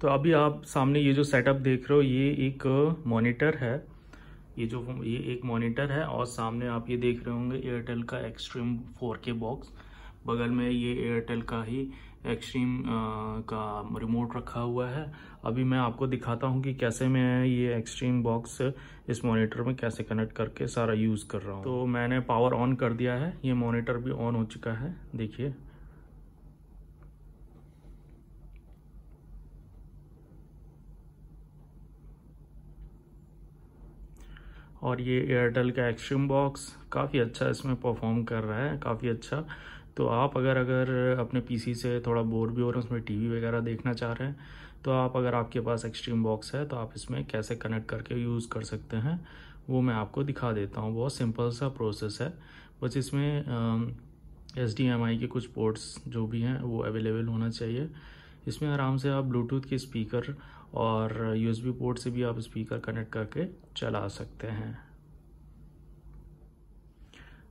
तो अभी आप सामने ये जो सेटअप देख रहे हो, ये एक मॉनिटर है। ये जो ये एक मॉनिटर है और सामने आप ये देख रहे होंगे एयरटेल का एक्सट्रीम 4K बॉक्स बगल में ये एयरटेल का ही एक्सट्रीम का रिमोट रखा हुआ है। अभी मैं आपको दिखाता हूँ कि कैसे मैं ये एक्सट्रीम बॉक्स इस मॉनिटर में कैसे कनेक्ट करके सारा यूज़ कर रहा हूँ। तो मैंने पावर ऑन कर दिया है। ये मॉनिटर भी ऑन हो चुका है। देखिए। और ये एयरटेल का एक्सट्रीम बॉक्स काफ़ी अच्छा इसमें परफॉर्म कर रहा है, काफ़ी अच्छा। तो आप अगर अगर अपने पीसी से थोड़ा बोर भी हो रहे हैं, उसमें टीवी वगैरह देखना चाह रहे हैं तो आप अगर आपके पास एक्सट्रीम बॉक्स है तो आप इसमें कैसे कनेक्ट करके यूज़ कर सकते हैं, वो मैं आपको दिखा देता हूँ। बहुत सिंपल सा प्रोसेस है। बस इसमें एसडीएमआई के कुछ पोर्ट्स जो भी हैं, वो अवेलेबल होना चाहिए। इसमें आराम से आप ब्लूटूथ के स्पीकर और यूएसबी पोर्ट से भी आप स्पीकर कनेक्ट करके चला सकते हैं।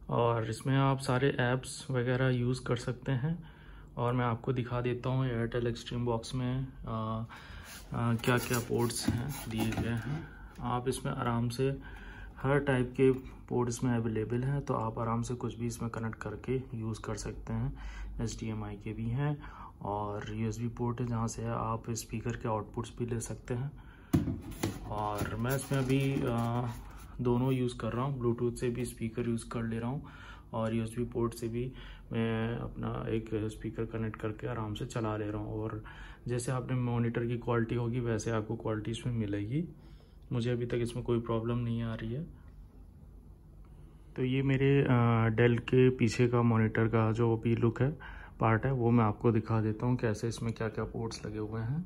और इसमें आप सारे ऐप्स वगैरह यूज़ कर सकते हैं। और मैं आपको दिखा देता हूँ एयरटेल एक्सट्रीम बॉक्स में आ, आ, क्या क्या पोर्ट्स हैं दिए गए हैं। आप इसमें आराम से हर टाइप के पोर्ट इसमें अवेलेबल हैं तो आप आराम से कुछ भी इसमें कनेक्ट करके यूज़ कर सकते हैं। एच के भी हैं और यूएसबी पोर्ट है जहाँ से आप स्पीकर के आउटपुट्स भी ले सकते हैं। और मैं इसमें अभी दोनों यूज़ कर रहा हूँ। ब्लूटूथ से भी स्पीकर यूज़ कर ले रहा हूँ और यूएसबी पोर्ट से भी मैं अपना एक स्पीकर कनेक्ट करके आराम से चला ले रहा हूँ। और जैसे आपने मॉनिटर की क्वालिटी होगी, वैसे आपको क्वालिटी इसमें मिलेगी। मुझे अभी तक इसमें कोई प्रॉब्लम नहीं आ रही है। तो ये मेरे डेल के पीछे का मॉनिटर का जो अभी लुक है पार्ट है, वो मैं आपको दिखा देता हूँ कैसे इसमें क्या क्या पोर्ट्स लगे हुए हैं।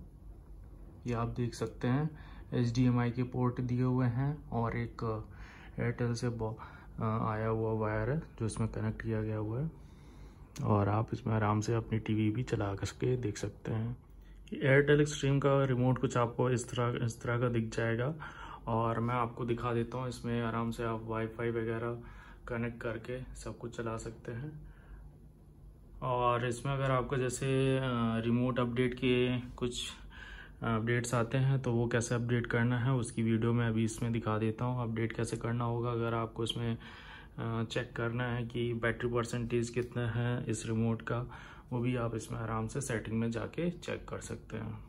ये आप देख सकते हैं एचडीएमआई के पोर्ट दिए हुए हैं और एक एयरटेल से आया हुआ वायर है, जो इसमें कनेक्ट किया गया हुआ है। और आप इसमें आराम से अपनी टीवी भी चला करके देख सकते हैं। एयरटेल एक्सट्रीम का रिमोट कुछ आपको इस तरह इस तरह का दिख जाएगा। और मैं आपको दिखा देता हूँ, इसमें आराम से आप वाईफाई वगैरह कनेक्ट करके सब कुछ चला सकते हैं। और इसमें अगर आपको जैसे रिमोट अपडेट के कुछ अपडेट्स आते हैं तो वो कैसे अपडेट करना है, उसकी वीडियो मैं अभी इसमें दिखा देता हूँ। अपडेट कैसे करना होगा, अगर आपको इसमें चेक करना है कि बैटरी परसेंटेज कितना है इस रिमोट का, वो भी आप इसमें आराम से सेटिंग में जाके चेक कर सकते हैं।